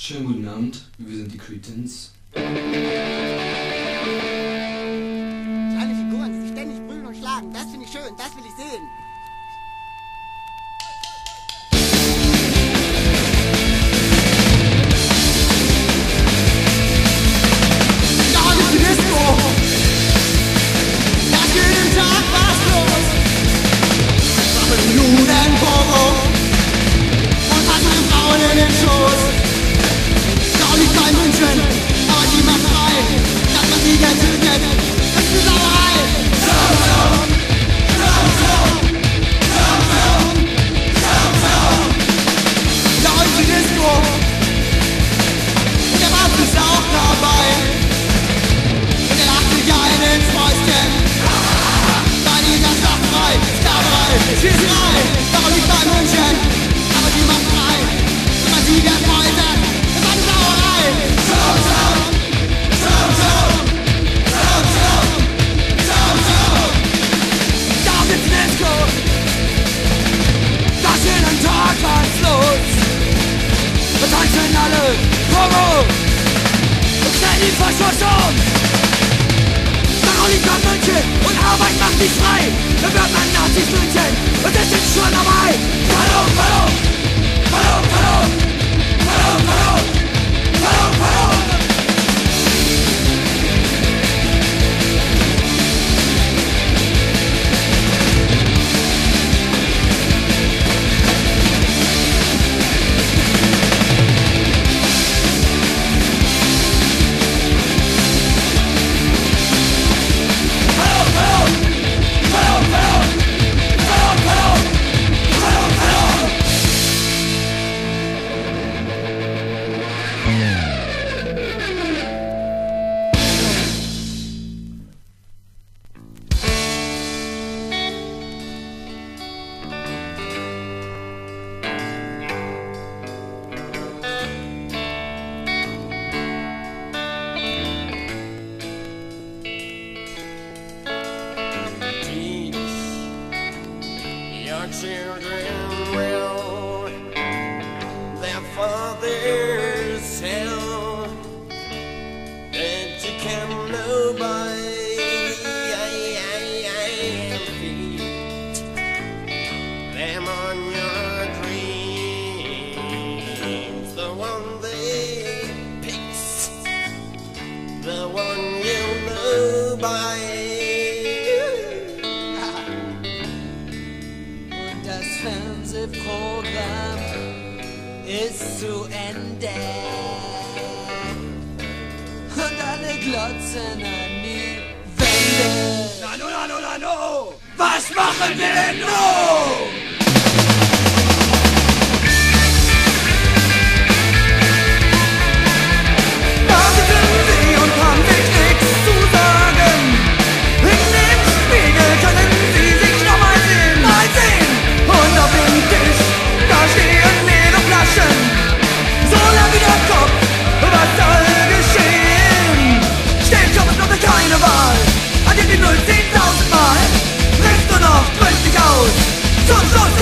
Schönen guten Abend, wir sind die Cretins. Kleine Figuren, die sich ständig prügeln und schlagen. Das finde ich schön, das will ich sehen. Darum liegt bei München, aber die macht frei. Wenn man sie gern foltert, ist eine Sauerei. Da ist die Disco. Da ist jeden Tag was los. Wir tanzen alle Pogo und stellen die Verschussung. Darum liegt München und Arbeit macht dich frei. Wir werden ein by Und das Fernsehprogramm ist zu Ende. Und alle glotzen an die Wände. Nano, nano, nano! Was machen wir denn nun? Zum Schluss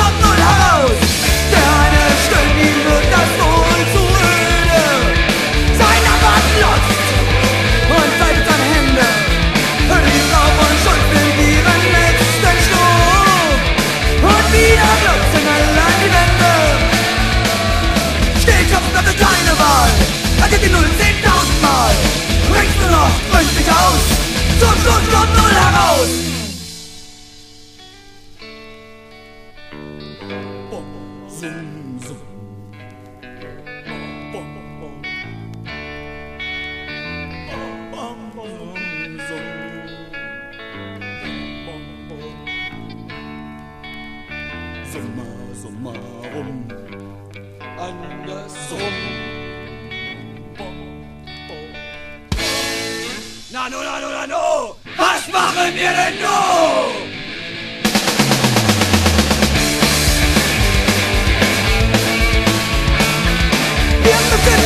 Summa summarum, andersrum. Nano, nano, nano! Was machen wir denn nun? Wir müssen